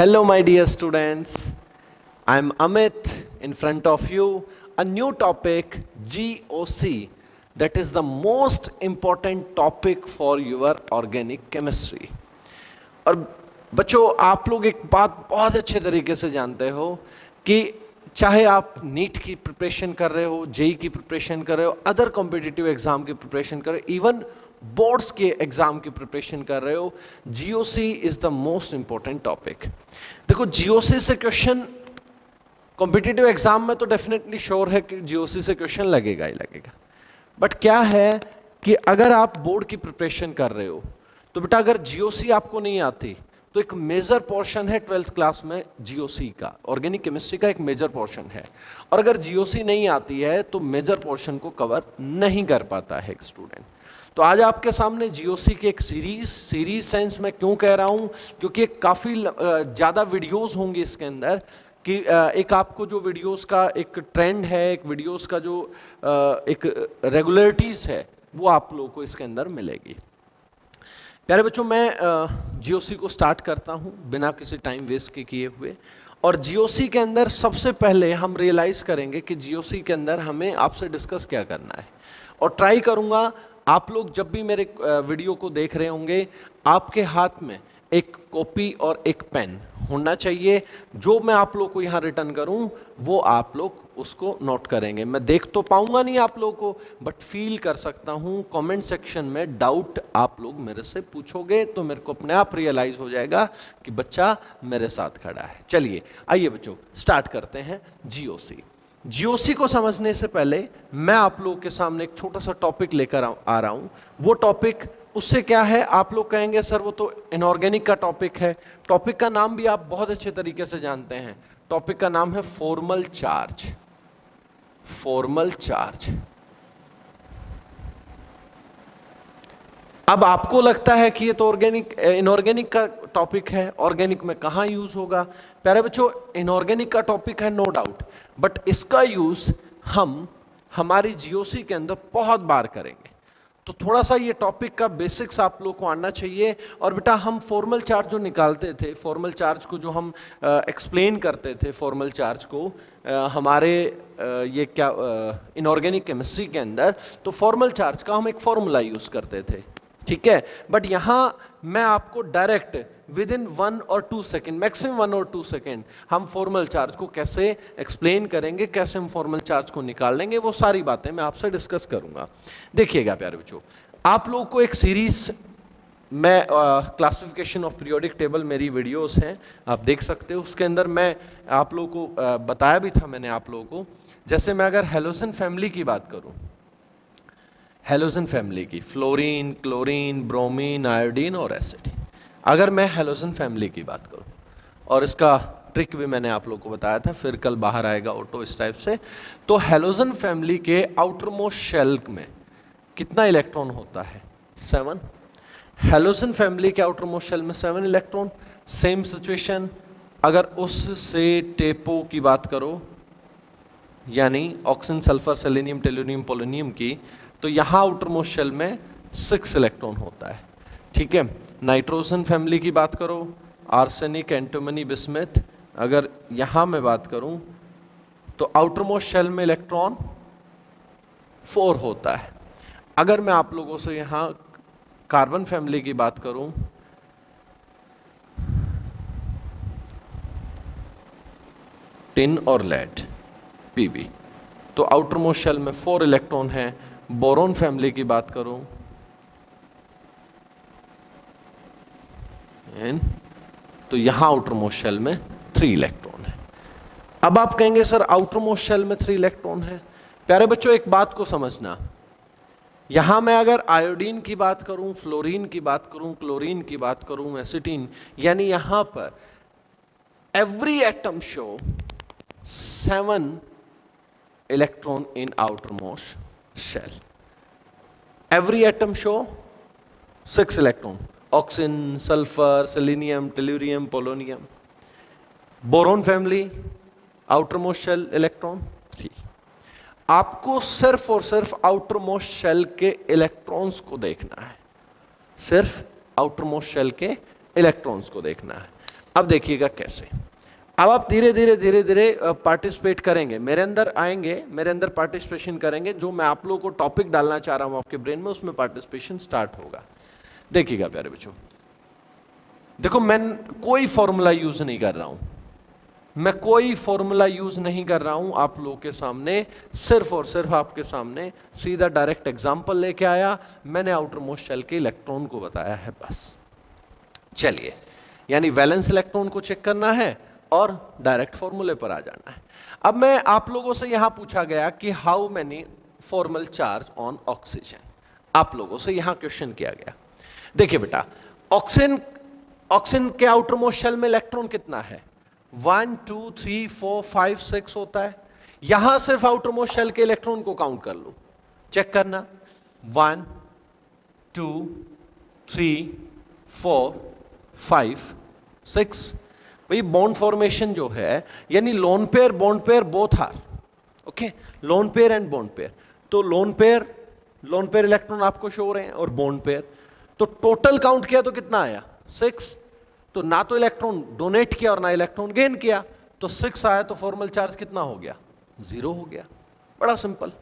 Hello, my dear students. I'm Amit in front of you. A new topic, GOC, that is the most important topic for your organic chemistry. और बच्चों आप लोग एक बात बहुत अच्छे तरीके से जानते हो कि चाहे आप नीट की प्रिपरेशन कर रहे हो जेई की प्रिपरेशन कर रहे हो अदर कॉम्पिटिटिव एग्ज़ाम की प्रिपरेशन कर रहे हो इवन बोर्ड्स के एग्ज़ाम की प्रिपरेशन कर रहे हो GOC is the most important topic देखो जीओसी से क्वेश्चन कॉम्पिटिटिव एग्ज़ाम में तो डेफिनेटली श्योर है कि जीओसी से क्वेश्चन लगेगा ही लगेगा. बट क्या है कि अगर आप बोर्ड की प्रिपरेशन कर रहे हो तो बेटा अगर जीओसी आपको नहीं आती तो एक मेजर पोर्शन है ट्वेल्थ क्लास में जीओसी का. ऑर्गेनिक केमिस्ट्री का एक मेजर पोर्शन है. और अगर जीओसी नहीं आती है तो मेजर पोर्शन को कवर नहीं कर पाता है एक स्टूडेंट तो आज आपके सामने जीओसी की एक सीरीज़ सीरीज़ सेंस में क्यों कह रहा हूँ? क्योंकि काफ़ी ज़्यादा वीडियोस होंगे इसके अंदर कि एक आपको जो वीडियोस का एक ट्रेंड है, एक वीडियोस का जो एक रेगुलरिटीज़ है, वो आप लोगों को इसके अंदर मिलेगी। प्यारे बच्चों, मैं जीओसी को स्टार्ट करता हूँ बिना किसी टाइम वेस्ट के किए हुए। और जीओसी के अंदर सबसे पहले हम रियलाइज़ करेंगे कि जीओसी के अंदर हमें आपसे डिस्कस क्या करना है। और ट्राई करूँगा आप लोग जब भी मेरे वीडियो को देख रहे होंगे, आपके हाथ में एक कॉपी और एक पेन होना चाहिए। जो मैं आप लोग को यहाँ रिटर्न करूँ, वो आप लोग उसको नोट करेंगे। मैं देख तो पाऊँगा नहीं आप लोग को बट फील कर सकता हूँ। कमेंट सेक्शन में डाउट आप लोग मेरे से पूछोगे तो मेरे को अपने आप रियलाइज़ हो जाएगा कि बच्चा मेरे साथ खड़ा है। चलिए, आइए बच्चों स्टार्ट करते हैं जीओसी जीओसी को समझने से पहले मैं आप लोगों के सामने एक छोटा सा टॉपिक लेकर आ रहा हूँ। वो टॉपिक उससे क्या है? आप लोग कहेंगे, सर, वो तो इनऑर्गेनिक का टॉपिक है। टॉपिक का नाम भी आप बहुत अच्छे तरीके से जानते हैं। टॉपिक का नाम है फॉर्मल चार्ज फॉर्मल चार्ज अब आपको लगता है कि ये तो ऑर्गेनिक इनऑर्गेनिक का टॉपिक है। ऑर्गेनिक में कहाँ यूज़ होगा? प्यारे बच्चों इनऑर्गेनिक का टॉपिक है नो डाउट बट इसका यूज़ हम हमारी जीओसी के अंदर बहुत बार करेंगे. तो थोड़ा सा ये टॉपिक का बेसिक्स आप लोग को आना चाहिए. और बेटा हम फॉर्मल चार्ज जो निकालते थे फॉर्मल चार्ज को जो हम एक्सप्लेन करते थे फॉर्मल चार्ज को आ, हमारे आ, ये क्या इनऑर्गेनिक केमिस्ट्री के अंदर तो फॉर्मल चार्ज का हम एक फॉर्मूला यूज़ करते थे. ठीक है? बट यहाँ मैं आपको डायरेक्ट विद इन वन और टू सेकेंड मैक्सिमम वन और टू सेकेंड हम फॉर्मल चार्ज को कैसे एक्सप्लेन करेंगे कैसे हम फॉर्मल चार्ज को निकाल लेंगे वो सारी बातें मैं आपसे डिस्कस करूँगा। देखिएगा प्यारे बच्चों आप लोगों को एक सीरीज़ मैं क्लासिफिकेशन ऑफ़ पीरियोडिक टेबल मेरी वीडियोस हैं आप देख सकते हो उसके अंदर मैं आप लोगों को uh, बताया भी था मैंने आप लोगों को। जैसे मैं अगर हेलोसन फैमिली की बात करूँ हेलोजन फैमिली की। फ्लोरीन, क्लोरीन, ब्रोमीन, आयोडीन और एसिड अगर मैं हेलोजन फैमिली की बात करूँ, और इसका ट्रिक भी मैंने आप लोग को बताया था, फिर कल बाहर आएगा ऑटो इस टाइप से तो हेलोजन फैमिली के आउटरमोस्ट शेल में कितना इलेक्ट्रॉन होता है? सेवन। हेलोजन फैमिली के आउटरमोस्ट शेल में सेवन इलेक्ट्रॉन। सेम सिचुएशन, अगर उससे टेपो की बात करो, यानी oxygen, sulphur, selenium, tellurium, polonium की तो यहाँ आउटरमोस्ट शेल में सिक्स इलेक्ट्रॉन होता है। ठीक है? नाइट्रोजन फैमिली की बात करो आर्सेनिक एंटोमनी बिस्मिथ अगर यहाँ मैं बात करूँ तो आउटरमोस्ट शेल में इलेक्ट्रॉन फोर होता है। अगर मैं आप लोगों से यहाँ कार्बन फैमिली की बात करूँ टिन और लेड पीबी तो आउटरमोस्ट शेल में फोर इलेक्ट्रॉन है बोरोन फैमिली की बात करूँ। एन तो यहाँ आउटर मोस्ट शेल में थ्री इलेक्ट्रॉन है। अब आप कहेंगे, सर आउटर मोस्ट शेल में थ्री इलेक्ट्रॉन है? प्यारे बच्चों, एक बात को समझना। यहाँ मैं अगर आयोडीन की बात करूँ फ्लोरीन की बात करूँ क्लोरीन की बात करूँ एसिटीन यानी यहाँ पर every atom show seven electron in outermost shell. Every atom show six electron. Oxygen, sulfur, selenium, tellurium, polonium. Boron family, outermost shell electron three. आपको सिर्फ़ और सिर्फ़ आउटरमोस्ट शेल के इलेक्ट्रॉन्स को देखना है सिर्फ़ आउटरमोस्ट शेल के इलेक्ट्रॉन्स को देखना है अब देखिएगा कैसे अब आप धीरे धीरे धीरे धीरे पार्टिसिपेट करेंगे। मेरे अंदर आएँगे, मेरे अंदर पार्टिसिपेशन करेंगे, जो मैं आप लोगों को टॉपिक डालना चाह रहा हूँ आपके ब्रेन में, उसमें पार्टिसिपेशन स्टार्ट होगा। देखिएगा प्यारे बच्चों। देखो, मैं कोई फॉर्मूला यूज़ नहीं कर रहा हूँ। मैं कोई फॉर्मूला यूज़ नहीं कर रहा हूँ आप लोगों के सामने, सिर्फ़ और सिर्फ़ आपके सामने। सीधा डायरेक्ट एग्जांपल लेके आया। मैंने आउटर मोस्ट शेल के इलेक्ट्रॉन को बताया है, बस। चलिए। यानी वैलेंस इलेक्ट्रॉन को चेक करना है। और डायरेक्ट फॉर्मूले पर आ जाना है। अब मैं आप लोगों से यहाँ पूछा गया कि how many formal charge on oxygen आप लोगों से यहाँ क्वेश्चन किया गया। देखिए बेटा ऑक्सीजन ऑक्सीजन के आउटर मोस्ट शेल में इलेक्ट्रॉन कितना है? One two three four five six होता है। यहाँ सिर्फ़ आउटर मोस्ट शेल के इलेक्ट्रॉन को काउंट कर लो। चेक करना। One two three four five six भाई बॉन्ड फॉर्मेशन जो है, यानी lone pair bond pair both are okay lone pair and bond pair तो lone pair lone pair electron आपको शो हो रहे हैं, और बॉन्ड पेयर तो टोटल काउंट किया तो कितना आया? सिक्स तो ना तो इलेक्ट्रॉन डोनेट किया और ना इलेक्ट्रॉन गेन किया. तो सिक्स आया तो फॉर्मल चार्ज कितना हो गया? ज़ीरो हो गया. बड़ा सिंपल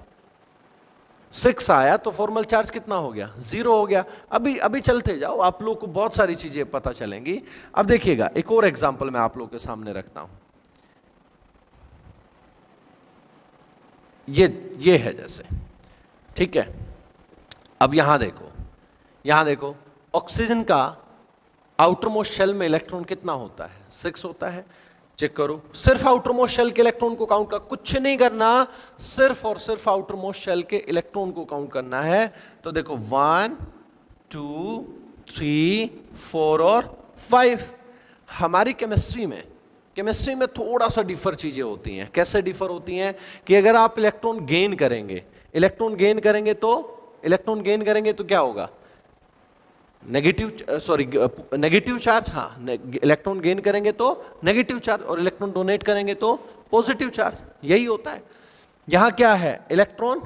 सिक्स आया तो फॉर्मल चार्ज कितना हो गया? ज़ीरो हो गया। अभी अभी चलते जाओ, आप लोग को बहुत सारी चीज़ें पता चलेंगी। अब देखिएगा, एक और एग्जांपल मैं आप लोग के सामने रखता हूँ। ये ये है जैसे। ठीक है? अब यहाँ देखो यहाँ देखो ऑक्सीजन का आउटर मोस्ट शेल में इलेक्ट्रॉन कितना होता है? सिक्स होता है। चेक करो। सिर्फ़ आउटर मोस्ट शेल के इलेक्ट्रॉन को काउंट कर कुछ नहीं करना। सिर्फ़ और सिर्फ़ आउटर मोस्ट शेल के इलेक्ट्रॉन को काउंट करना है। तो देखो वन टू थ्री फोर और फाइव हमारी केमिस्ट्री में केमिस्ट्री में थोड़ा सा डिफर चीज़ें होती हैं। कैसे डिफर होती हैं? कि अगर आप इलेक्ट्रॉन गेन करेंगे इलेक्ट्रॉन गेन करेंगे तो इलेक्ट्रॉन गेन करेंगे तो क्या होगा? नेगेटिव सॉरी नेगेटिव चार्ज हाँ इलेक्ट्रॉन गेन करेंगे तो नेगेटिव चार्ज और इलेक्ट्रॉन डोनेट करेंगे तो पॉजिटिव चार्ज यही होता है। यहाँ क्या है? इलेक्ट्रॉन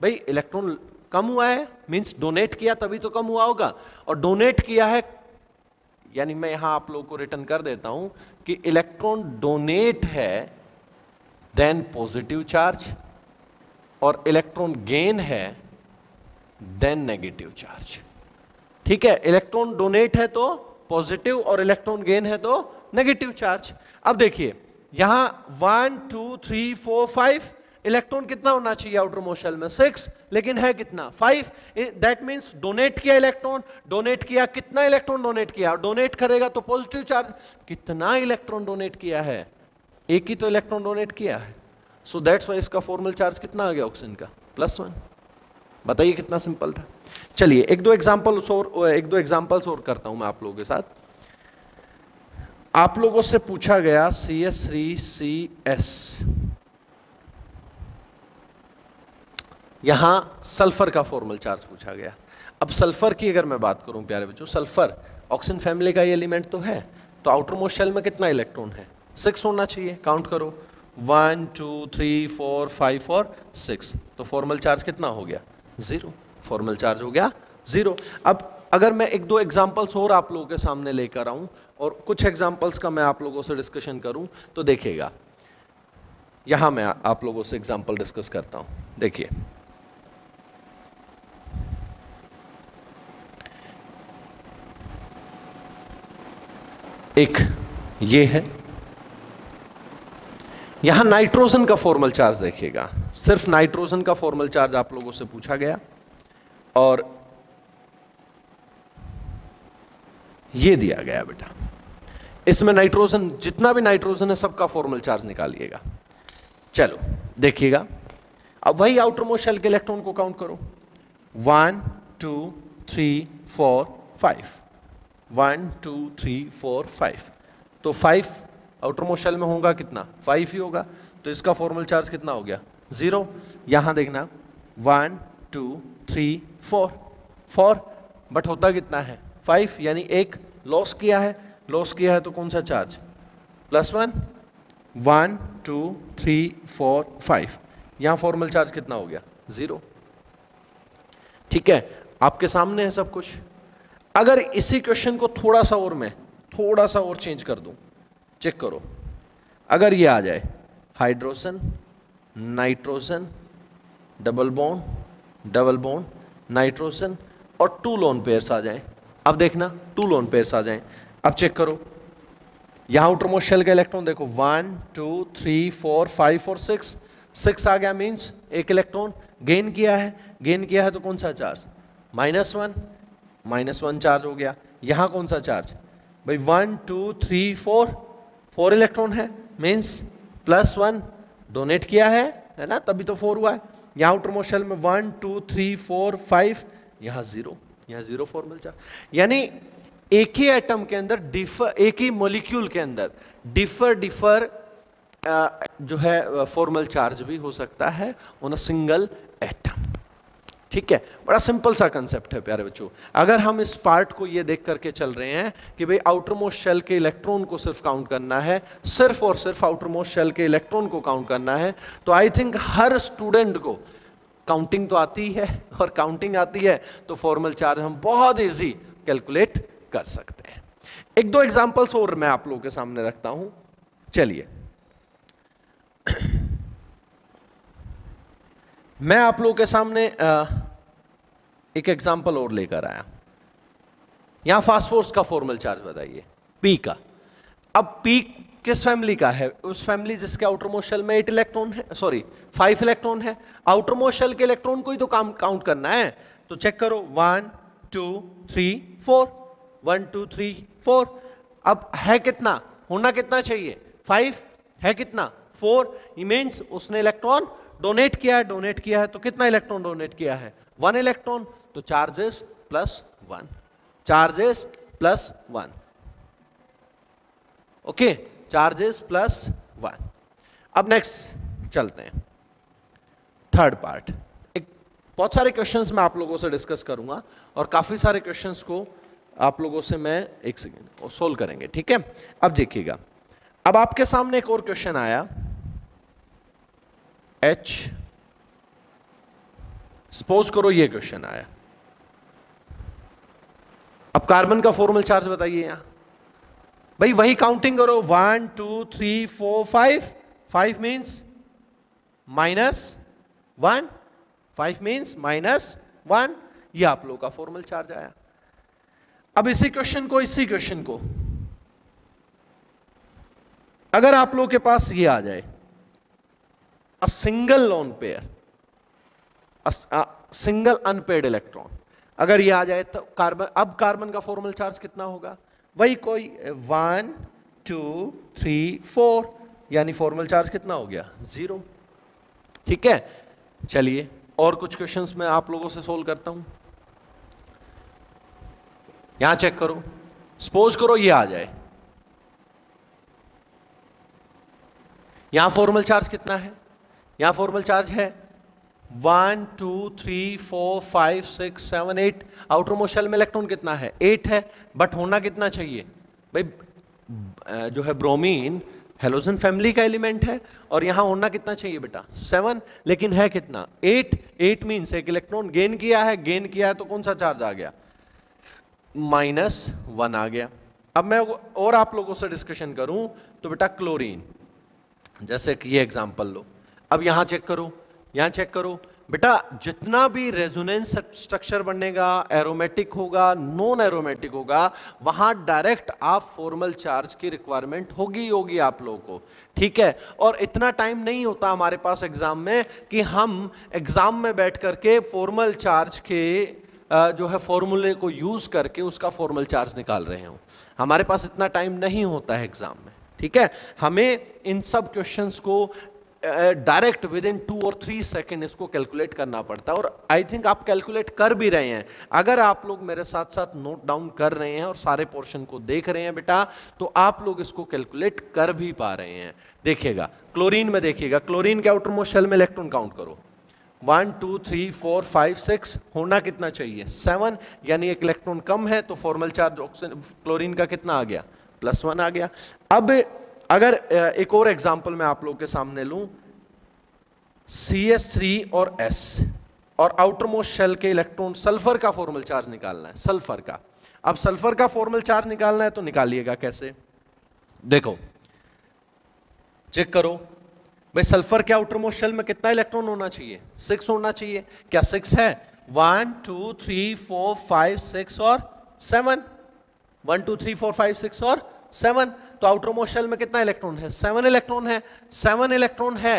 भाई इलेक्ट्रॉन कम हुआ है मींस डोनेट किया तभी तो कम हुआ होगा। और डोनेट किया है, यानी मैं यहाँ आप लोगों को रिटर्न कर देता हूँ कि इलेक्ट्रॉन डोनेट है देन पॉजिटिव चार्ज और इलेक्ट्रॉन गेन है देन नेगेटिव चार्ज ठीक है इलेक्ट्रॉन डोनेट है तो पॉजिटिव और इलेक्ट्रॉन गेन है तो नेगेटिव चार्ज अब देखिए, यहाँ one two three four five electron कितना होना चाहिए आउटर मोशल में? सिक्स लेकिन है कितना? फाइव दैट मींस डोनेट किया इलेक्ट्रॉन डोनेट किया कितना इलेक्ट्रॉन डोनेट किया? डोनेट करेगा तो पॉजिटिव चार्ज कितना इलेक्ट्रॉन डोनेट किया है? एक ही तो इलेक्ट्रॉन डोनेट किया है. सो दैट्स वाई इसका फॉर्मल चार्ज कितना आ गया ऑक्सीजन का? प्लस वन बताइए कितना सिंपल था. चलिए, एक दो एग्ज़ाम्पल और, एक दो एग्जाम्पल्स और करता हूँ मैं आप लोगों के साथ। आप लोगों से पूछा गया C S three C S यहाँ सल्फ़र का फॉर्मल चार्ज पूछा गया। अब सल्फ़र की अगर मैं बात करूँ, प्यारे बच्चों, सल्फ़र ऑक्सीजन फैमिली का ये एलिमेंट तो है तो आउटर मोस्ट शेल में कितना इलेक्ट्रॉन है? सिक्स होना चाहिए काउंट करो। One two three four five और सिक्स तो फॉर्मल चार्ज कितना हो गया? ज़ीरो फॉर्मल चार्ज हो गया ज़ीरो अब अगर मैं एक दो एग्जाम्पल्स और आप लोगों के सामने लेकर आऊँ, और कुछ एग्जाम्पल्स का मैं आप लोगों से डिस्कशन करूँ तो देखिएगा। यहाँ मैं आप लोगों से एग्ज़ाम्पल डिस्कस करता हूँ। देखिए। एक, ये है। यहाँ नाइट्रोजन का फॉर्मल चार्ज देखिएगा। सिर्फ़ नाइट्रोजन का फॉर्मल चार्ज आप लोगों से पूछा गया। और ये दिया गया बेटा। इसमें नाइट्रोजन, जितना भी नाइट्रोजन है, सबका फॉर्मल चार्ज निकालिएगा। चलो, देखिएगा। अब वही आउटर मोस्ट शेल के इलेक्ट्रॉन को काउंट करो। One two three four five one two three four five तो फाइव आउटर मोस्ट शेल में होगा कितना? फाइव ही होगा। तो इसका फॉर्मल चार्ज कितना हो गया? ज़ीरो यहाँ देखना। One two three four four but होता कितना है? फाइव यानी एक लॉस किया है। लॉस किया है तो कौन सा charge plus one one two three four five यहाँ फॉर्मल चार्ज कितना हो गया? ज़ीरो ठीक है? आपके सामने है सब कुछ। अगर इसी क्वेश्चन को थोड़ा सा और मैं, थोड़ा सा और चेंज कर दूँ। चेक करो। अगर ये आ जाए hydrogen nitrogen double bond double bond, nitrogen और टू लोन पेयर्स आ जाएँ। अब देखना, टू लोन पेयर्स आ जाएँ। अब चेक करो। यहाँ आउटरमोस्ट शेल का इलेक्ट्रॉन देखो। One two three four five और सिक्स सिक्स आ गया मीन्स एक इलेक्ट्रॉन गेन किया है। गेन किया है तो कौन सा charge minus one minus one charge हो गया। यहाँ कौन सा चार्ज भाई one two three four four electron है। मीन्स प्लस वन डोनेट किया है। है ना? तभी तो फोर हुआ है। यहाँ आउटर शेल में one two three four five यहाँ ज़ीरो यहाँ ज़ीरो फॉर्मल चार्ज यानी एक ही एटम के अंदर डिफर एक ही मोलिक्यूल के अंदर डिफर डिफर जो है फॉर्मल चार्ज भी हो सकता है ऑन अ सिंगल एटम ठीक है? बड़ा सिंपल सा कंसेप्ट है, प्यारे बच्चों। अगर हम इस पार्ट को ये देख करके चल रहे हैं कि भाई आउटर मोस्ट शेल के इलेक्ट्रॉन को सिर्फ़ काउंट करना है, सिर्फ़ और सिर्फ़ आउटर मोस्ट शेल के इलेक्ट्रॉन को काउंट करना है तो आई थिंक हर स्टूडेंट को काउंटिंग तो आती है और काउंटिंग आती है तो फॉर्मल चार्ज हम बहुत ईजी कैलकुलेट कर सकते हैं। एक दो एग्जाम्पल्स और मैं आप लोगों के सामने रखता हूँ। चलिए। मैं आप लोगों के सामने एक एग्ज़ाम्पल और लेकर आया। यहाँ फास्फोर्स का फॉर्मल चार्ज बताइए। पी का। अब पी किस फैमिली का है? उस फैमिली जिसके आउटर मोशल में एट इलेक्ट्रॉन है सॉरी फाइव इलेक्ट्रॉन है। आउटर मोशल के इलेक्ट्रॉन को ही तो काम काउंट करना है। तो चेक करो। One two three four one two three four अब है कितना? होना कितना चाहिए? फाइव है कितना? फोर मीन्स उसने इलेक्ट्रॉन डोनेट किया है डोनेट किया है तो कितना इलेक्ट्रॉन डोनेट किया है? वन इलेक्ट्रॉन तो charges plus one charges plus one okay charges plus one अब नेक्स्ट चलते हैं. थर्ड पार्ट एक बहुत सारे क्वेश्चंस मैं आप लोगों से डिस्कस करूँगा और काफ़ी सारे क्वेश्चंस को आप लोगों से मैं एक सेकेंड सोल्व करेंगे, ठीक है? अब देखिएगा. अब आपके सामने एक और क्वेश्चन आया. एच सपोज़ करो ये क्वेश्चन आया. अब कार्बन का फॉर्मल चार्ज बताइए यहाँ। भाई, वही काउंटिंग करो। One two three four five five means minus one five means minus one ये आप लोगों का फॉर्मल चार्ज आया। अब इसी क्वेश्चन को, इसी क्वेश्चन को। अगर आप लोगों के पास ये आ जाए a single lone pair single unpaired electron अगर ये आ जाए तो कार्बन, अब कार्बन का फॉर्मल चार्ज कितना होगा? वही कोई वन टू थ्री फोर यानी फॉर्मल चार्ज कितना हो गया? ज़ीरो ठीक है? चलिए, और कुछ क्वेश्चंस मैं आप लोगों से सोल्व करता हूँ। यहाँ चेक करो। सपोज़ करो ये आ जाए। यहाँ फॉर्मल चार्ज कितना है? यहाँ फॉर्मल चार्ज है one two three four five six seven eight outer मोशल में इलेक्ट्रॉन कितना है? एट है बट होना कितना चाहिए? भाई जो है ब्रोमीन हेलोजन फैमिली का एलिमेंट है, और यहाँ होना कितना चाहिए बेटा? सेवन लेकिन है कितना? एट एट मीन्स एक इलेक्ट्रॉन गेन किया है गेन किया है तो कौन सा चार्ज आ गया? माइनस वन आ गया। अब मैं और आप लोगों से डिस्कशन करूँ तो बेटा क्लोरीन जैसे कि ये एग्जांपल लो। अब यहाँ चेक करो। यहाँ चेक करो। बेटा, जितना भी रेजोनेंस स्ट्रक्चर बनेगा एरोमेटिक होगा नॉन एरोमेटिक होगा, वहाँ डायरेक्ट आप फॉर्मल चार्ज की रिक्वायरमेंट होगी होगी आप लोगों को। ठीक है? और इतना टाइम नहीं होता हमारे पास एग्ज़ाम में कि हम एग्ज़ाम में बैठ करके फॉर्मल चार्ज के जो है फॉर्मूले को यूज़ करके उसका फॉर्मल चार्ज निकाल रहे हो। हमारे पास इतना टाइम नहीं होता है एग्ज़ाम में। ठीक है? हमें इन सब क्वेश्चंस को डायरेक्ट विद इन टू और थ्री सेकेंड इसको कैलकुलेट करना पड़ता है और आई थिंक आप कैलकुलेट कर भी रहे हैं। अगर आप लोग मेरे साथ साथ नोट डाउन कर रहे हैं और सारे पोर्शन को देख रहे हैं बेटा तो आप लोग इसको कैलकुलेट कर भी पा रहे हैं। देखिएगा क्लोरीन में देखिएगा क्लोरीन के आउटर मोस्ट शेल में इलेक्ट्रॉन काउंट करो। One two three four five six होना कितना चाहिए? सेवन यानी एक इलेक्ट्रॉन कम है तो फॉर्मल चार्ज ऑक्सीजन क्लोरीन का कितना आ गया? प्लस वन आ गया। अब अगर एक और एग्ज़ाम्पल मैं आप लोगों के सामने लू। सी एस थ्री और एस और आउटर मोस्ट शेल के इलेक्ट्रॉन सल्फ़र का फॉर्मल चार्ज निकालना है सल्फ़र का। अब सल्फ़र का फॉर्मल चार्ज निकालना है तो निकालिएगा कैसे? देखो चेक करो, भाई सल्फ़र के आउटर मोस्ट शेल में कितना इलेक्ट्रॉन होना चाहिए? सिक्स होना चाहिए। क्या सिक्स है? One two three four five six और seven one two three four five six और सेवन आउटर मोस्ट शेल में कितना इलेक्ट्रॉन है? सेवन इलेक्ट्रॉन है। सेवन इलेक्ट्रॉन है।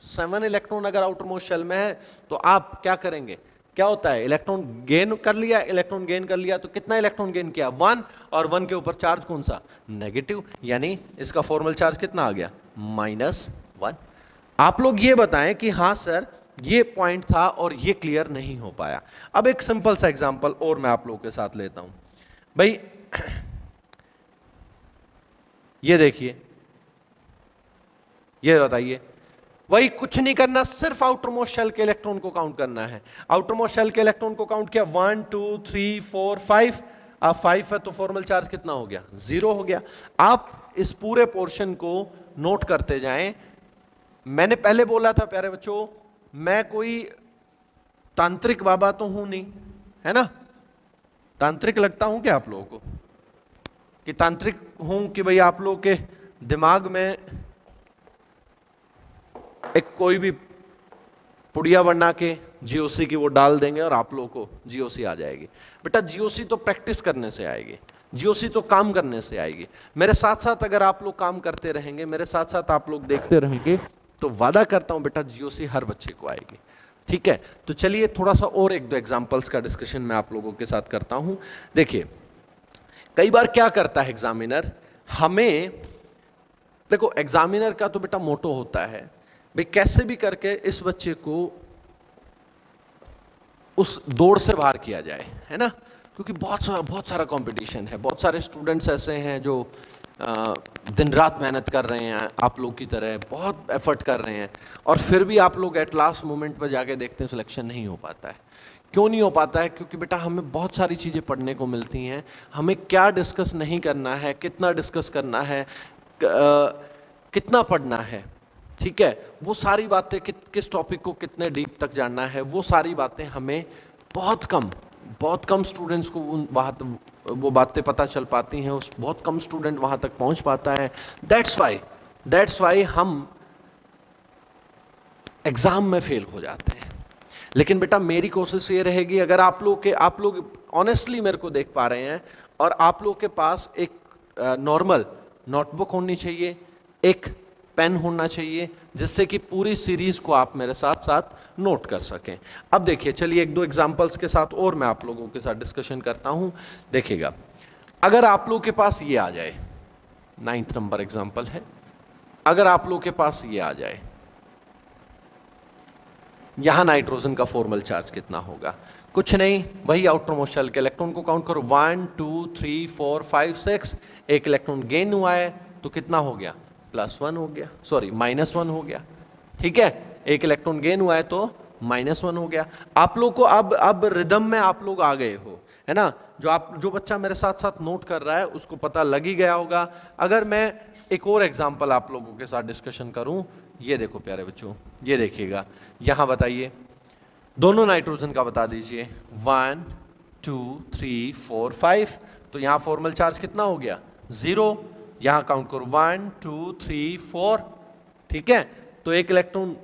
सेवन इलेक्ट्रॉन अगर आउटर मोस्ट शेल में है तो आप क्या करेंगे? क्या होता है? इलेक्ट्रॉन गेन कर लिया इलेक्ट्रॉन गेन कर लिया तो कितना इलेक्ट्रॉन गेन किया? वन और वन के ऊपर चार्ज कौन सा? नेगेटिव यानी इसका फॉर्मल चार्ज कितना आ गया? माइनस वन आप लोग ये बताएँ कि हाँ सर ये पॉइंट था और ये क्लियर नहीं हो पाया। अब एक सिंपल सा एग्जांपल और मैं आप लोगों के साथ लेता हूँ। भाई ये देखिए। ये बताइए। वही कुछ नहीं करना, सिर्फ़ आउटर मोस्ट शेल के इलेक्ट्रॉन को काउंट करना है। आउटर मोस्ट शेल के इलेक्ट्रॉन को काउंट किया। One two three four five अब फाइव है तो फॉर्मल चार्ज कितना हो गया? ज़ीरो हो गया। आप इस पूरे पोर्शन को नोट करते जाएँ। मैंने पहले बोला था, प्यारे बच्चों, मैं कोई तांत्रिक बाबा तो हूँ नहीं, है ना? तांत्रिक लगता हूँ क्या आप लोगों को? कि तांत्रिक हूँ कि भाई आप लोगों के दिमाग में एक कोई भी पुड़िया बना के जीओसी की वो डाल देंगे और आप लोगों को जीओसी आ जाएगी। बेटा जीओसी तो प्रैक्टिस करने से आएगी। जीओसी तो काम करने से आएगी। मेरे साथ साथ अगर आप लोग काम करते रहेंगे, मेरे साथ साथ आप लोग देखते रहेंगे तो वादा करता हूँ बेटा जीओसी हर बच्चे को आएगी। ठीक है? तो चलिए थोड़ा सा और एक दो एग्जाम्पल्स का डिस्कशन मैं आप लोगों के साथ करता हूँ। देखिए कई बार क्या करता है एग्जामिनर हमें, देखो एग्जामिनर का तो बेटा मोटो होता है। भाई, कैसे भी करके इस बच्चे को उस दौड़ से बाहर किया जाए, है ना? क्योंकि बहुत सारा बहुत सारा कंपटीशन है। बहुत सारे स्टूडेंट्स ऐसे हैं जो दिन रात मेहनत कर रहे हैं, आप लोग की तरह, बहुत एफर्ट कर रहे हैं। और फिर भी आप लोग एट लास्ट मोमेंट पर जाके देखते हैं सिलेक्शन नहीं हो पाता है। क्यों नहीं हो पाता है? क्योंकि बेटा हमें बहुत सारी चीज़ें पढ़ने को मिलती हैं। हमें क्या डिस्कस नहीं करना है? कितना डिस्कस करना है? कितना पढ़ना है? ठीक है? वो सारी बातें कि, किस टॉपिक को कितने डीप तक जानना है? वो सारी बातें हमें बहुत कम बहुत कम स्टूडेंट्स को उन वहाँ वो बातें पता चल पाती हैं उस बहुत कम स्टूडेंट वहाँ तक पहुँच पाता है। दैट्स वाई दैट्स वाई हम एग्ज़ाम में फेल हो जाते हैं। लेकिन बेटा मेरी कोशिश ये रहेगी, अगर आप लोग के, आप लोग ऑनेस्टली मेरे को देख पा रहे हैं, और आप लोग के पास एक नॉर्मल नोटबुक होनी चाहिए, एक पेन होना चाहिए, जिससे कि पूरी सीरीज़ को आप मेरे साथ साथ नोट कर सकें। अब देखिए, चलिए एक दो एग्जांपल्स के साथ और मैं आप लोगों के साथ डिस्कशन करता हूँ। देखिएगा, अगर आप लोग के पास ये आ जाए नाइन्थ नंबर एग्जांपल है, अगर आप लोग के पास ये आ जाए यहाँ नाइट्रोजन का फॉर्मल चार्ज कितना होगा? कुछ नहीं, वही आउटर मोस्ट शेल के इलेक्ट्रॉन को काउंट करो। One two three four five six एक इलेक्ट्रॉन गेन हुआ है तो कितना हो गया? प्लस वन हो गया। सॉरी माइनस वन हो गया। ठीक है? एक इलेक्ट्रॉन गेन हुआ है तो माइनस वन हो गया। आप लोग को अब अब रिदम में आप लोग आ गए हो, है ना? जो आप, जो बच्चा मेरे साथ साथ नोट कर रहा है, उसको पता लग ही गया होगा। अगर मैं एक और एग्ज़ाम्पल आप लोगों के साथ डिस्कशन करूँ ये देखो प्यारे बच्चों, ये देखिएगा। यहाँ बताइए। दोनों नाइट्रोजन का बता दीजिए। One two three four five तो यहाँ फॉर्मल चार्ज कितना हो गया? ज़ीरो यहाँ काउंट करो। वन टू थ्री फोर ठीक है? तो एक इलेक्ट्रॉन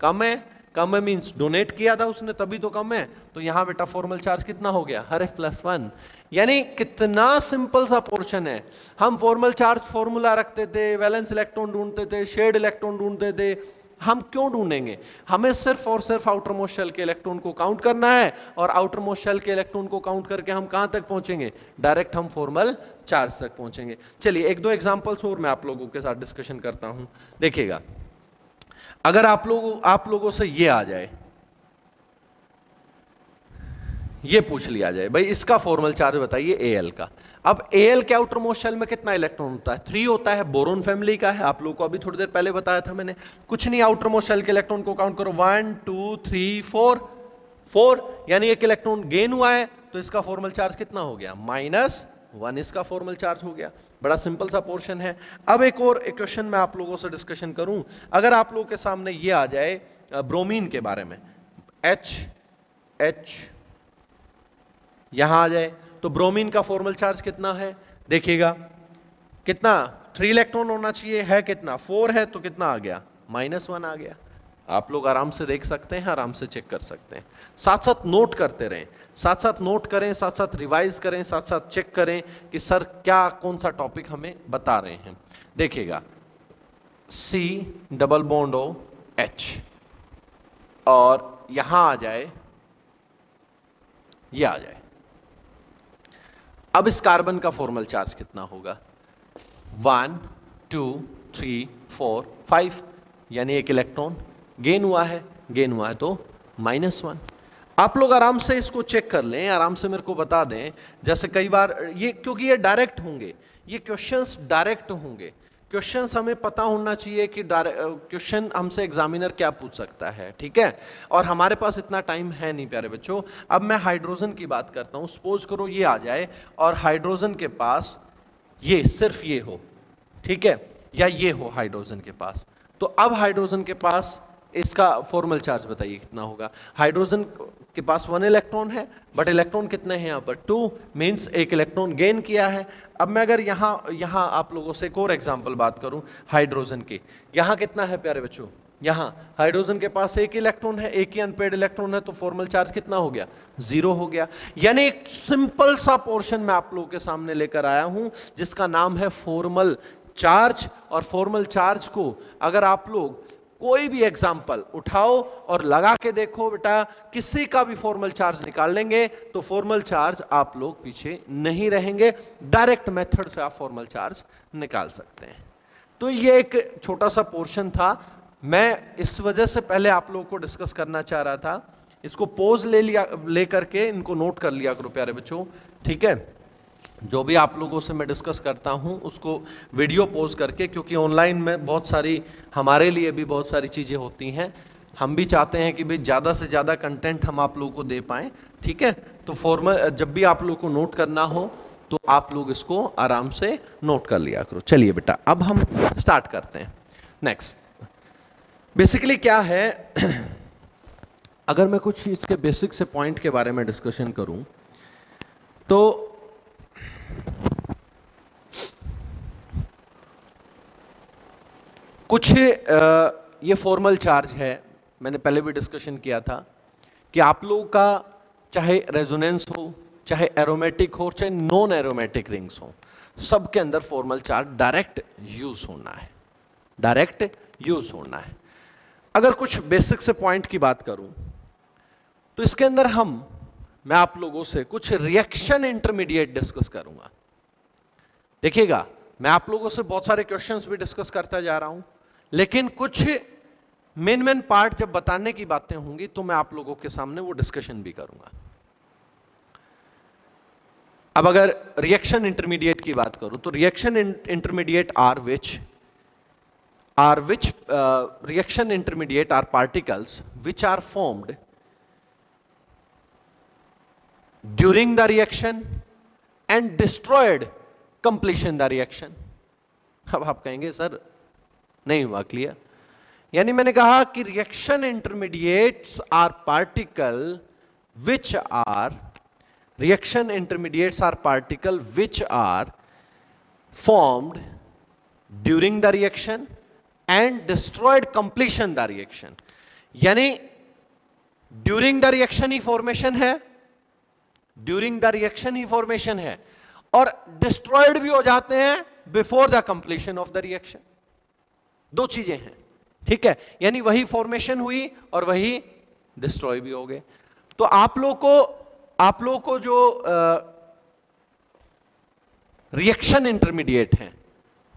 कम है। कम है मीन्स डोनेट किया था उसने, तभी तो कम है। तो यहाँ बेटा फॉर्मल चार्ज कितना हो गया? हर एफ़ प्लस वन यानी कितना सिंपल सा पोर्शन है। हम फॉर्मल चार्ज फॉर्मूला रखते थे वैलेंस इलेक्ट्रॉन ढूंढते थे शेड इलेक्ट्रॉन ढूंढते थे। हम क्यों ढूंढेंगे? हमें सिर्फ़ और सिर्फ़ आउटर मोस्ट शेल के इलेक्ट्रॉन को काउंट करना है और आउटर मोस्ट शेल के इलेक्ट्रॉन को काउंट करके हम कहाँ तक पहुँचेंगे? डायरेक्ट हम फॉर्मल चार्ज तक पहुँचेंगे। चलिए, एक दो एग्जांपल्स और मैं आप लोगों के साथ डिस्कशन करता हूँ। देखिएगा, अगर आप लोग, आप लोगों से ये आ जाए ये पूछ लिया जाए। भाई, इसका फॉर्मल चार्ज बताइए एल का। अब एल के आउटर मोस्ट शेल में कितना इलेक्ट्रॉन होता है? थ्री होता है बोरोन फैमिली का है। आप लोगों को अभी थोड़ी देर पहले बताया था मैंने। कुछ नहीं आउटर मोस्ट शेल के इलेक्ट्रॉन को काउंट करो। One two three four four यानी एक इलेक्ट्रॉन गेन हुआ है तो इसका फॉर्मल चार्ज कितना हो गया? माइनस वन इसका फॉर्मल चार्ज हो गया। बड़ा सिंपल सा पोर्शन है। अब एक और एक क्वेश्चन मैं आप लोगों से डिस्कशन करूँ। अगर आप लोगों के सामने ये आ जाए ब्रोमीन के बारे में। एच एच यहाँ आ जाए। तो ब्रोमीन का फॉर्मल चार्ज कितना है? देखिएगा। कितना? थ्री इलेक्ट्रॉन होना चाहिए। है कितना? फोर है तो कितना आ गया? माइनस वन आ गया। आप लोग आराम से देख सकते हैं, आराम से चेक कर सकते हैं। साथ साथ नोट करते रहें। साथ साथ नोट करें, साथ साथ रिवाइज करें, साथ साथ चेक करें कि सर, क्या, कौन सा टॉपिक हमें बता रहे हैं। देखिएगा। C double bond O H और यहाँ आ जाए, ये आ जाए। अब इस कार्बन का फॉर्मल चार्ज कितना होगा? One two three four five यानी एक इलेक्ट्रॉन। गेन हुआ है, गेन हुआ है तो माइनस वन आप लोग आराम से इसको चेक कर लें, आराम से मेरे को बता दें। जैसे कई बार, ये क्योंकि ये डायरेक्ट होंगे, ये क्वेश्चंस डायरेक्ट होंगे। क्वेश्चंस हमें पता होना चाहिए कि क्वेश्चन हमसे एग्जामिनर क्या पूछ सकता है, ठीक है? और हमारे पास इतना टाइम है नहीं, प्यारे बच्चों। अब मैं हाइड्रोजन की बात करता हूँ। सपोज़ करो ये आ जाए और हाइड्रोजन के पास ये सिर्फ़ ये हो, ठीक है? या ये हो हाइड्रोजन के पास। तो अब हाइड्रोजन के पास इसका फॉर्मल चार्ज बताइए कितना होगा। हाइड्रोजन के पास वन इलेक्ट्रॉन है बट इलेक्ट्रॉन कितने हैं यहाँ पर? टू मीन्स एक इलेक्ट्रॉन गेन किया है। अब मैं अगर यहाँ यहाँ आप लोगों से एक और एग्ज़ाम्पल बात करूँ हाइड्रोजन की। यहाँ कितना है प्यारे बच्चों? यहाँ हाइड्रोजन के पास एक इलेक्ट्रॉन है, एक ही अनपेड इलेक्ट्रॉन है तो फॉर्मल चार्ज कितना हो गया? ज़ीरो हो गया। यानी एक सिंपल सा पोर्शन मैं आप लोगों के सामने लेकर आया हूँ, जिसका नाम है फॉर्मल चार्ज और फॉर्मल चार्ज को अगर आप लोग कोई भी एग्ज़ाम्पल उठाओ और लगा के देखो, बेटा, किसी का भी फॉर्मल चार्ज निकाल लेंगे तो फॉर्मल चार्ज आप लोग पीछे नहीं रहेंगे। डायरेक्ट मेथड से आप फॉर्मल चार्ज निकाल सकते हैं। तो ये एक छोटा सा पोर्शन था। मैं इस वजह से पहले आप लोगों को डिस्कस करना चाह रहा था। इसको पोज ले लिया ले करके इनको नोट कर लिया करो प्यारे बच्चों। ठीक है? जो भी आप लोगों से मैं डिस्कस करता हूँ, उसको वीडियो पोज करके, क्योंकि ऑनलाइन में बहुत सारी, हमारे लिए भी बहुत सारी चीज़ें होती हैं। हम भी चाहते हैं कि भाई ज़्यादा से ज़्यादा कंटेंट हम आप लोगों को दे पाएँ, ठीक है? तो फॉर्मल जब भी आप लोग को नोट करना हो तो आप लोग इसको आराम से नोट कर लिया करो। चलिए बेटा, अब हम स्टार्ट करते हैं। नेक्स्ट बेसिकली क्या है? अगर मैं कुछ इसके बेसिक से पॉइंट के बारे में डिस्कशन करूँ तो कुछ ये फॉर्मल चार्ज है। मैंने पहले भी डिस्कशन किया था कि आप लोगों का चाहे रेजोनेंस हो, चाहे एरोमेटिक हो, चाहे नॉन एरोमेटिक रिंग्स हो, सबके अंदर फॉर्मल चार्ज डायरेक्ट यूज़ होना है। डायरेक्ट यूज़ होना है। अगर कुछ बेसिक से पॉइंट की बात करूँ तो इसके अंदर हम मैं आप लोगों से कुछ रिएक्शन इंटरमीडिएट डिस्कस करूँगा। देखिएगा, मैं आप लोगों से बहुत सारे क्वेश्चंस भी डिस्कस करता जा रहा हूँ, लेकिन कुछ मेन मेन पार्ट जब बताने की बातें होंगी तो मैं आप लोगों के सामने वो डिस्कशन भी करूँगा। अब अगर रिएक्शन इंटरमीडिएट की बात करूँ तो reaction intermediate are which are which reaction intermediate are particles which are formed during the reaction and destroyed completion the reaction अब आप कहेंगे, सर, नहीं हुआ क्लियर यानी मैंने कहा कि reaction intermediates are particle which are reaction intermediates are particle which are formed during the reaction and destroyed completion the reaction यानी ड्यूरिंग द रिएक्शन ही फॉर्मेशन है ड्यूरिंग द रिएक्शन ही फॉर्मेशन है और डिस्ट्रॉयड भी हो जाते हैं before the completion of the reaction दो चीज़ें हैं ठीक है यानी वही फॉर्मेशन हुई और वही डिस्ट्रॉय भी हो गए तो आप लोग को आप लोग को जो रिएक्शन इंटरमीडिएट हैं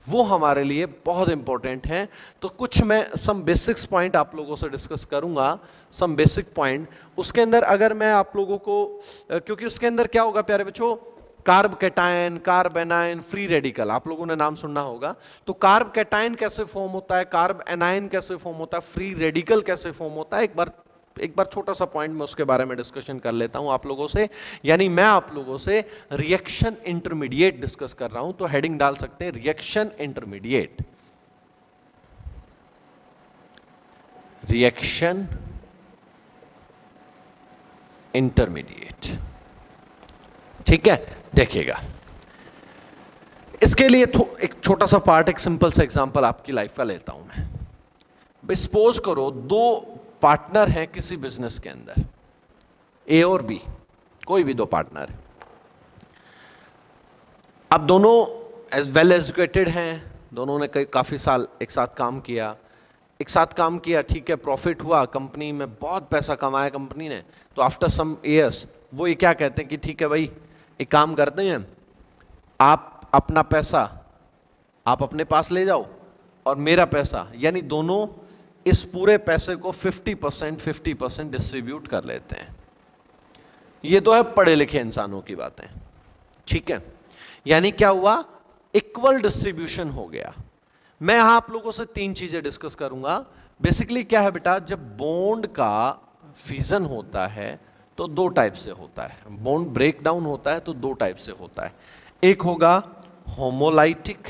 वो हमारे लिए बहुत इंपॉर्टेंट हैं। तो कुछ मैं सम बेसिक्स पॉइंट आप लोगों से डिस्कस करूँगा। सम बेसिक पॉइंट उसके अंदर अगर मैं आप लोगों को क्योंकि उसके अंदर क्या होगा प्यारे बच्चों? Carbocation carbanion free radical आप लोगों ने नाम सुनना होगा। तो कार्ब कैटायन कैसे फॉर्म होता है? कार्ब एनायन कैसे फॉर्म होता है? फ्री रेडिकल कैसे फॉर्म होता है? एक बार एक बार छोटा सा पॉइंट मैं उसके बारे में डिस्कशन कर लेता हूँ आप लोगों से। यानी मैं आप लोगों से रिएक्शन इंटरमीडिएट डिस्कस कर रहा हूँ तो हेडिंग डाल सकते हैं रिएक्शन इंटरमीडिएट रिएक्शन इंटरमीडिएट ठीक है? देखिएगा। इसके लिए एक छोटा सा पार्ट एक सिंपल सा एग्जांपल आपकी लाइफ का लेता हूँ मैं। सपोज़ करो दो पार्टनर हैं किसी बिज़नेस के अंदर, ए और बी, कोई भी दो पार्टनर है। अब दोनों एज वेल एजुकेटेड हैं, दोनों ने कई, काफ़ी साल एक साथ काम किया। एक साथ काम किया, ठीक है प्रॉफिट हुआ कंपनी में बहुत पैसा कमाया कंपनी ने तो आफ्टर सम ईयर्स वो ये क्या कहते हैं कि ठीक है भाई, एक काम करते हैं, आप अपना पैसा, आप अपने पास ले जाओ, और मेरा पैसा, यानी दोनों इस पूरे पैसे को 50 परसेंट फिफ्टी परसेंट डिस्ट्रीब्यूट कर लेते हैं। ये तो है पढ़े लिखे इंसानों की बातें। ठीक है? यानी क्या हुआ? इक्वल डिस्ट्रीब्यूशन हो गया। मैं यहाँ आप लोगों से तीन चीज़ें डिस्कस करूँगा। बेसिकली क्या है बेटा? जब बॉन्ड का फीजन होता है तो दो टाइप से होता है। बॉन्ड ब्रेक डाउन होता है तो दो टाइप से होता है। एक होगा होमोलाइटिक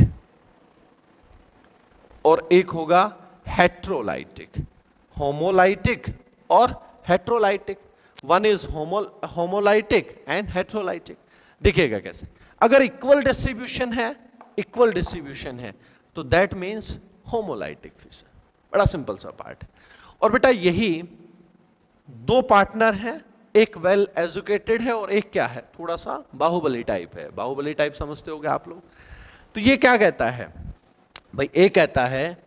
और एक होगा हेट्रोलाइटिक होमोलाइटिक और heterolytic one is homo homolytic and heterolytic दिखेगा कैसे? अगर इक्वल डिस्ट्रीब्यूशन है इक्वल डिस्ट्रीब्यूशन है तो दैट मीन्स होमोलाइटिक फिशन बड़ा सिंपल सा पार्ट और बेटा यही दो पार्टनर हैं, एक वेल well एजुकेटेड है और एक क्या है? थोड़ा सा बाहुबली टाइप है। बाहुबली टाइप समझते हो आप लोग। तो ये क्या कहता है? भाई ए कहता है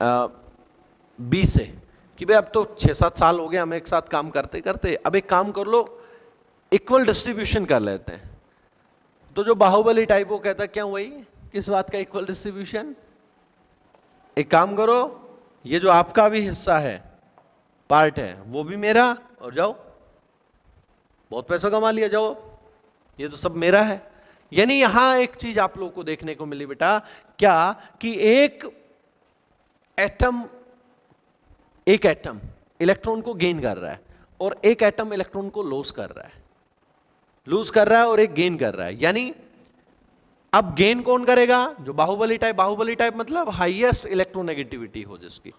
बी से कि भाई अब तो छह सात साल हो गए, हम एक साथ काम करते करते, अब एक काम कर लो इक्वल डिस्ट्रीब्यूशन कर लेते हैं। तो जो बाहुबली टाइप वो कहता है, क्या वही किस बात का इक्वल डिस्ट्रीब्यूशन एक काम करो, ये जो आपका भी हिस्सा है पार्ट है, वो भी मेरा, और जाओ, बहुत पैसा कमा लिया, जाओ, ये तो सब मेरा है। यानी यहाँ एक चीज़ आप लोगों को देखने को मिली बेटा, क्या कि एक एटम एक एटम इलेक्ट्रॉन को गेन कर रहा है और एक एटम इलेक्ट्रॉन को लॉस कर रहा है। लूज कर रहा है और एक गेन कर रहा है। यानी, अब गेन कौन करेगा? जो बाहुबली टाइप बाहुबली टाइप मतलब हाईएस्ट इलेक्ट्रोनेगेटिविटी हो जिसकी।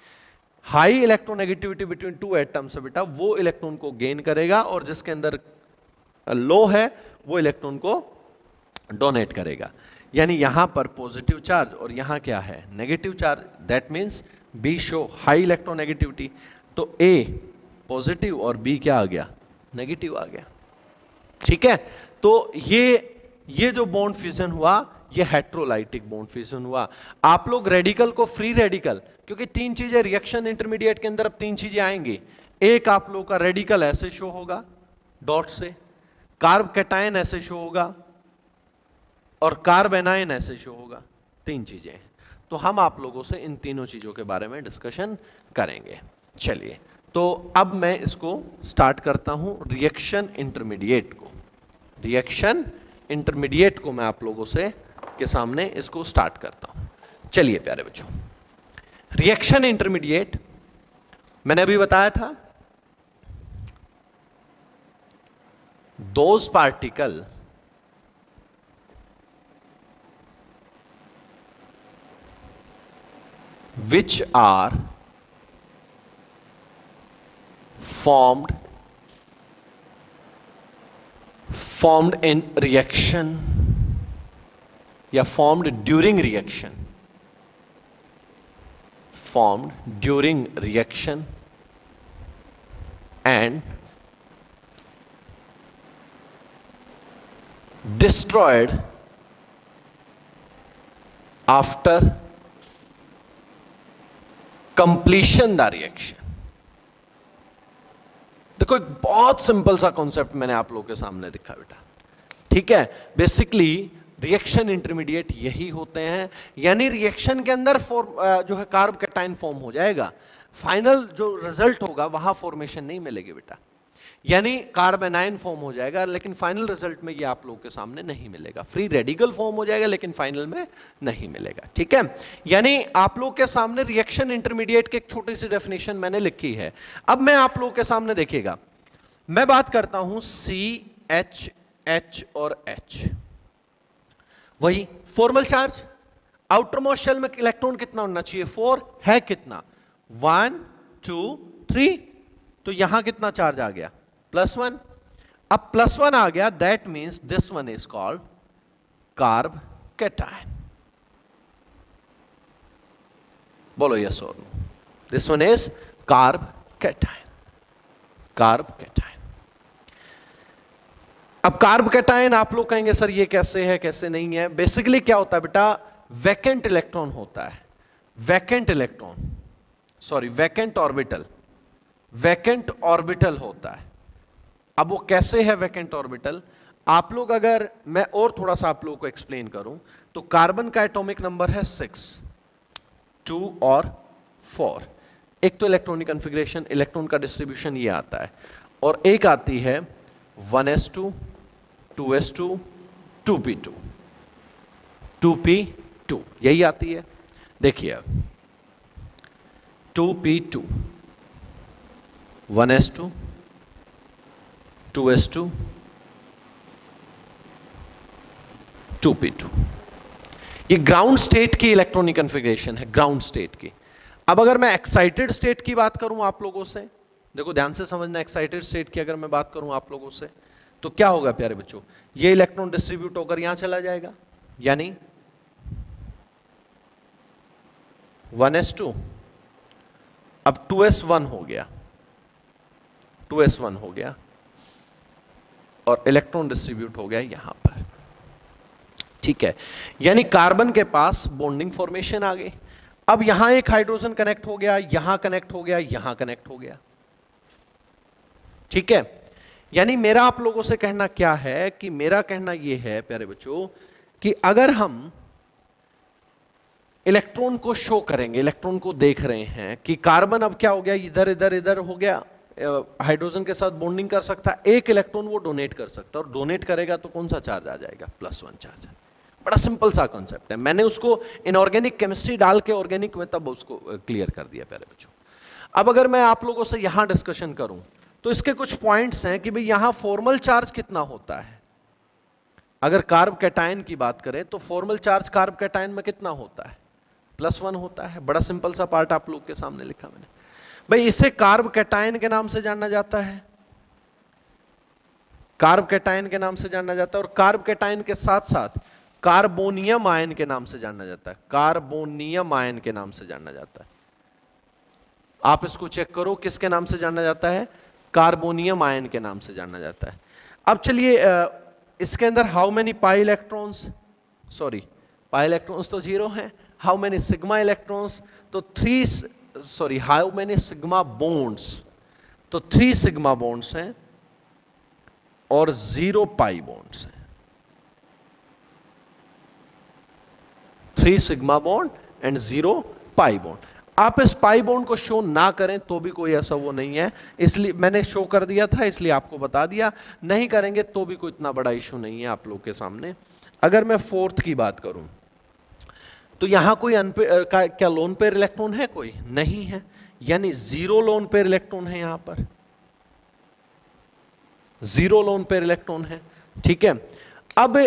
High electronegativity between two atoms है बेटा, वो इलेक्ट्रॉन को गेन करेगा और जिसके अंदर लो है, वो इलेक्ट्रॉन को डोनेट करेगा। यानी यहाँ पर पॉजिटिव चार्ज और यहाँ क्या है? Negative charge that means be show high electronegativity तो ए पॉजिटिव और बी क्या आ गया? नेगेटिव आ गया। ठीक है? तो ये ये जो बॉन्ड फ्यूजन हुआ, ये हेट्रोलाइटिक बॉन्ड फ्यूजन हुआ। आप लोग रेडिकल को फ्री रेडिकल क्योंकि तीन चीज़ें रिएक्शन इंटरमीडिएट के अंदर अब तीन चीज़ें आएँगी। एक आप लोग का रेडिकल ऐसे शो होगा डॉट से। कार्ब कैटायन ऐसे शो होगा और कार्ब एनायन ऐसे शो होगा। तीन चीज़ें तो हम आप लोगों से इन तीनों चीज़ों के बारे में डिस्कशन करेंगे। चलिए तो अब मैं इसको स्टार्ट करता हूँ रिएक्शन इंटरमीडिएट को। रिएक्शन इंटरमीडिएट को मैं आप लोगों से के सामने इसको स्टार्ट करता हूँ। चलिए प्यारे बच्चों रिएक्शन इंटरमीडिएट मैंने अभी बताया था those particle which are formed formed in reaction. या formed during reaction. Formed during reaction and destroyed after completion the reaction देखो, एक बहुत सिंपल सा कॉन्सेप्ट मैंने आप लोगों के सामने दिखा बेटा। ठीक है? बेसिकली रिएक्शन इंटरमीडिएट यही होते हैं। यानी रिएक्शन के अंदर फॉर्म जो है कार्ब कैटाइन फॉर्म हो जाएगा। फाइनल जो रिज़ल्ट होगा, वहाँ फॉर्मेशन नहीं मिलेगी बेटा। यानी कार्बेनाइन फॉर्म हो जाएगा, लेकिन फाइनल रिज़ल्ट में ये आप लोगों के सामने नहीं मिलेगा। फ्री रेडिकल फॉर्म हो जाएगा, लेकिन फाइनल में नहीं मिलेगा। ठीक है? यानी आप लोग के सामने रिएक्शन इंटरमीडिएट की एक छोटी सी डेफिनेशन मैंने लिखी है। अब मैं आप लोगों के सामने देखिएगा। मैं बात करता हूँ सी एच एच और एच वही फॉर्मल चार्ज आउटर में इलेक्ट्रॉन कितना होना चाहिए? फोर है कितना? वन टू थ्री तो यहाँ कितना चार्ज आ गया? प्लस वन अब प्लस वन आ गया that means this one is called carbocation बोलो यस और no this one is carbocation carbocation अब कार्ब कैटायन आप लोग कहेंगे, सर, ये कैसे है, कैसे नहीं है? बेसिकली क्या होता है बेटा? वैकेंट इलेक्ट्रॉन होता है। Vacant electron sorry vacant orbital vacant orbital होता है। अब वो कैसे है वैकेंट ऑर्बिटल आप लोग अगर, मैं और थोड़ा सा आप लोगों को एक्सप्लेन करूँ तो कार्बन का एटॉमिक नंबर है सिक्स टू और फोर एक तो इलेक्ट्रॉनिक कन्फिग्रेशन इलेक्ट्रॉन का डिस्ट्रीब्यूशन ये आता है, और एक आती है one s two two s two two p two two p two यही आती है। देखिए two p two one s two two s two two p two ये ग्राउंड स्टेट की इलेक्ट्रॉनिक कन्फिग्रेशन है ग्राउंड स्टेट की। अब अगर मैं एक्साइटेड स्टेट की बात करूँ आप लोगों से, देखो ध्यान से समझना एक्साइटेड स्टेट की अगर मैं बात करूँ आप लोगों से तो क्या होगा प्यारे बच्चों? ये इलेक्ट्रॉन डिस्ट्रीब्यूट होकर यहाँ चला जाएगा, यानी वन एस टू अब टू एस वन हो गया टू एस वन हो गया। और इलेक्ट्रॉन डिस्ट्रीब्यूट हो गया यहाँ पर। ठीक है? यानी कार्बन के पास बॉन्डिंग फॉर्मेशन आ गई। अब यहाँ एक हाइड्रोजन कनेक्ट हो गया, यहाँ कनेक्ट हो गया, यहाँ कनेक्ट हो गया। ठीक है? यानी मेरा आप लोगों से कहना क्या है कि मेरा कहना यह है, प्यारे बच्चों, कि अगर हम इलेक्ट्रॉन को शो करेंगे इलेक्ट्रॉन को देख रहे हैं कि कार्बन अब क्या हो गया? इधर इधर इधर हो गया। हाइड्रोजन के साथ बॉन्डिंग कर सकता है एक इलेक्ट्रॉन वो डोनेट कर सकता है और डोनेट करेगा तो कौन सा चार्ज आ जाएगा? प्लस वन चार्ज बड़ा सिंपल सा कॉन्सेप्ट है। मैंने उसको इनऑर्गेनिक केमिस्ट्री डाल के ऑर्गेनिक में तब उसको क्लियर कर दिया प्यारे बच्चों। अब अगर मैं आप लोगों से यहाँ डिस्कशन करूँ तो इसके कुछ पॉइंट्स हैं कि भाई यहाँ फॉर्मल चार्ज कितना होता है। अगर कार्ब कैटायन की बात करें तो फॉर्मल चार्ज कार्ब कैटायन में कितना होता है? प्लस वन होता है। बड़ा सिंपल सा पार्ट आप लोग के सामने लिखा मैंने। भाई, इसे कार्ब कैटायन के नाम से जाना जाता है। कार्ब कैटायन के नाम से जाना जाता है और कार्ब कैटायन के साथ साथ कार्बोनियम आयन के नाम से जाना जाता है। कार्बोनियम आयन के नाम से जाना जाता है। आप इसको चेक करो, किसके नाम से जाना जाता है? कार्बोनियम आयन के नाम से जाना जाता है। अब चलिए इसके अंदर how many pi electrons sorry pi electrons तो ज़ीरो हैं। हाउ मेनी सिग्मा इलेक्ट्रॉन्स तो three sorry how many sigma bonds तो थ्री सिग्मा बोन्ड्स हैं और ज़ीरो पाई बोन्ड्स हैं. Three sigma bond and zero pi bond आप इस pi bond को शो ना करें तो भी कोई ऐसा वो नहीं है। इसलिए मैंने शो कर दिया था, इसलिए आपको बता दिया। नहीं करेंगे तो भी कोई इतना बड़ा इशू नहीं है आप लोग के सामने। अगर मैं फोर्थ की बात करूँ तो यहाँ कोई अनपे क्या लोन पेयर इलेक्ट्रॉन है कोई? नहीं है। यानी ज़ीरो लोन पेयर इलेक्ट्रॉन है यहाँ पर। ज़ीरो लोन पेयर इलेक्ट्रॉन है। ठीक है? अब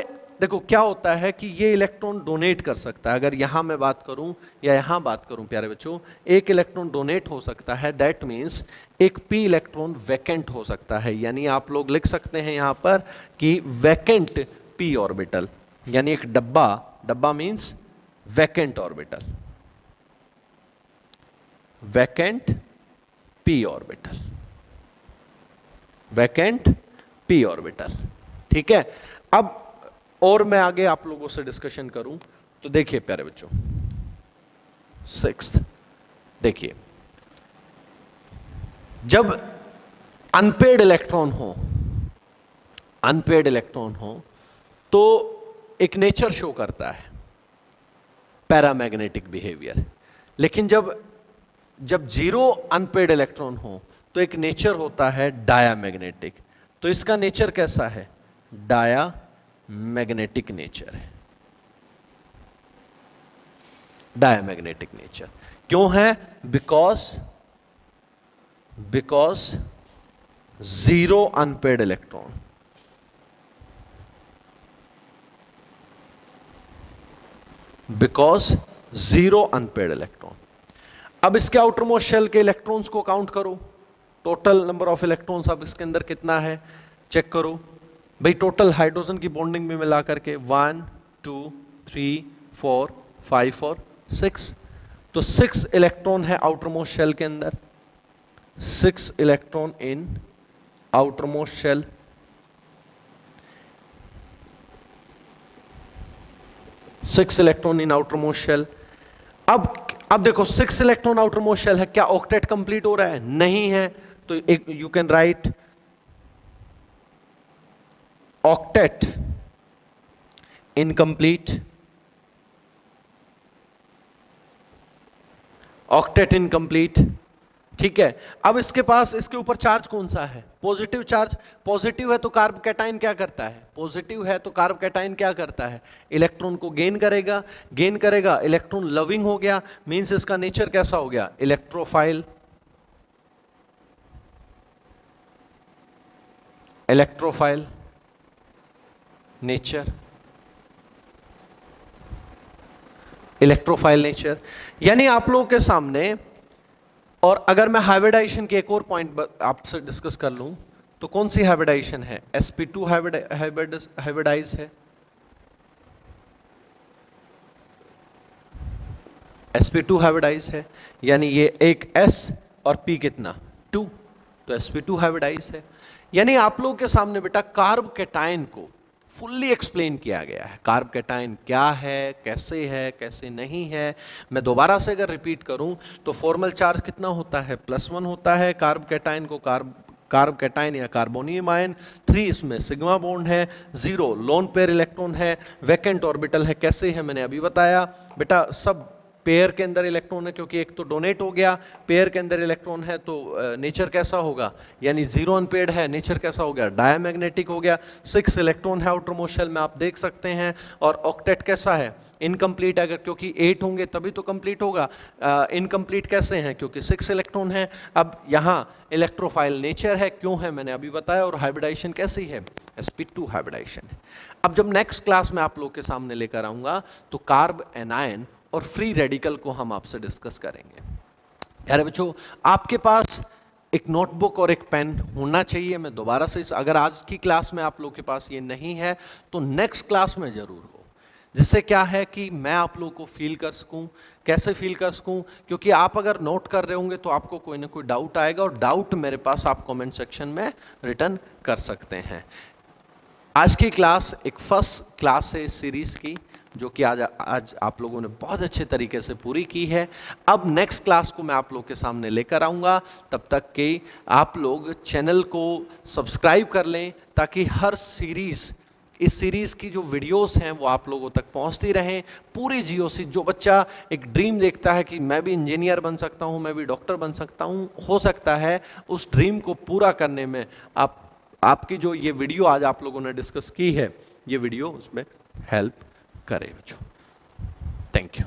देखो, क्या होता है कि ये इलेक्ट्रॉन डोनेट कर सकता है। अगर यहाँ मैं बात करूँ, या यहाँ बात करूँ, प्यारे बच्चों, एक इलेक्ट्रॉन डोनेट हो सकता है। दैट मीन्स एक पी इलेक्ट्रॉन वैकेंट हो सकता है। यानी आप लोग लिख सकते हैं यहाँ पर कि वैकेंट पी ऑर्बिटल यानी एक डब्बा डब्बा means vacant orbital vacant p orbital vacant p orbital ठीक है? अब और मैं आगे आप लोगों से डिस्कशन करूँ तो देखिए प्यारे बच्चों। सिक्स देखिए। जब अनपेड इलेक्ट्रॉन हो अनपेड इलेक्ट्रॉन हो तो एक नेचर शो करता है। Paramagnetic behaviour. लेकिन जब जब ज़ीरो अनपेड इलेक्ट्रॉन हो तो एक नेचर होता है डायामैग्नेटिक। तो इसका नेचर कैसा है? डाया मैग्नेटिक नेचर है। Diamagnetic nature. क्यों है? Because because zero unpaired electron. Because zero unpaired electron अब इसके आउटर मोस्ट शेल के इलेक्ट्रॉन्स को काउंट करो। टोटल नंबर ऑफ़ इलेक्ट्रॉन्स अब इसके अंदर कितना है? चेक करो। भाई टोटल हाइड्रोजन की बॉन्डिंग में मिला करके one two three four five और सिक्स तो सिक्स इलेक्ट्रॉन है आउटरमोस्ट शेल के अंदर। Six electron in outermost shell six electron in outermost shell अब अब देखो सिक्स इलेक्ट्रॉन आउटरमोस्ट शेल है, क्या ऑक्टेट कंप्लीट हो रहा है? नहीं है तो एक you can write octet incomplete octet incomplete ठीक है? अब इसके पास, इसके ऊपर चार्ज कौन सा है? पॉजिटिव चार्ज पॉजिटिव है तो कार्ब कैटाइन क्या करता है? पॉजिटिव है तो कार्ब कैटाइन क्या करता है? इलेक्ट्रॉन को गेन करेगा। गेन करेगा इलेक्ट्रॉन लविंग हो गया। मींस इसका नेचर कैसा हो गया? Electrophile electrophile nature electrophile nature यानी आप लोगों के सामने और अगर मैं हाइब्रिडाइजेशन के एक और पॉइंट आपसे डिस्कस कर लूँ तो कौन सी हाइब्रिडाइजेशन है? Sp2 हाइब्रिडाइज है? Sp2 हाइब्रिडाइज है? यानी ये एक एस और पी कितना? टू तो एस पी टू हाइब्रिडाइज है। यानी आप लोगों के सामने बेटा कार्ब कैटाइन को फुल्ली एक्सप्लेन किया गया है। कार्ब कैटाइन क्या है, कैसे है, कैसे नहीं है? मैं दोबारा से अगर रिपीट करूँ तो फॉर्मल चार्ज कितना होता है? प्लस वन होता है कार्ब कैटाइन को, कार्ब कार्ब कैटाइन या कार्बोनियम आयन। थ्री इसमें सिग्मा बॉन्ड है, ज़ीरो लोन पेयर इलेक्ट्रॉन है। वैकेंट ऑर्बिटल है, कैसे है, मैंने अभी बताया। बेटा, सब पेयर के अंदर इलेक्ट्रॉन है, क्योंकि एक तो डोनेट हो गया, पेयर के अंदर इलेक्ट्रॉन है तो नेचर कैसा होगा? यानी ज़ीरो अनपेड है, नेचर कैसा हो गया? डायमैग्नेटिक हो गया, सिक्स इलेक्ट्रॉन है आउटर मोशल में, आप देख सकते हैं, और ऑक्टेट कैसा है? इनकम्प्लीट अगर, क्योंकि एट होंगे तभी तो कंप्लीट होगा इनकम्प्लीट कैसे हैं? क्योंकि सिक्स इलेक्ट्रॉन है, अब यहाँ इलेक्ट्रोफाइल नेचर है, क्यों है? मैंने अभी बताया, और हाइब्रिडाइजेशन कैसी है? sp2 टू हाइब्रिडाइजेशन अब जब नेक्स्ट क्लास में आप लोग के सामने लेकर आऊँगा तो कार्ब एनायन और फ्री रेडिकल को हम आपसे डिस्कस करेंगे। यार बच्चों, आपके पास एक नोटबुक और एक पेन होना चाहिए। मैं दोबारा से इस, अगर आज की क्लास में आप लोग के पास ये नहीं है तो नेक्स्ट क्लास में ज़रूर हो। जिससे क्या है कि मैं आप लोग को फील कर सकूँ। कैसे फील कर सकूँ? क्योंकि आप अगर नोट कर रहे होंगे तो आपको कोई ना कोई डाउट आएगा और डाउट मेरे पास आप कमेंट सेक्शन में रिटर्न कर सकते हैं। आज की क्लास एक फ़र्स्ट क्लास है इस सीरीज़ की। जो कि आज आज आप लोगों ने बहुत अच्छे तरीके से पूरी की है। अब नेक्स्ट क्लास को मैं आप लोग के सामने लेकर आऊँगा। तब तक कि आप लोग चैनल को सब्सक्राइब कर लें ताकि हर सीरीज़ इस सीरीज़ की जो वीडियोस हैं वो आप लोगों तक पहुँचती रहें। पूरी जियो से जो बच्चा एक ड्रीम देखता है कि मैं भी इंजीनियर बन सकता हूँ, मैं भी डॉक्टर बन सकता हूँ, हो सकता है उस ड्रीम को पूरा करने में आप, आपकी जो ये वीडियो आज आप लोगों ने डिस्कस की है, ये वीडियो उसमें हेल्प करें थैंक यू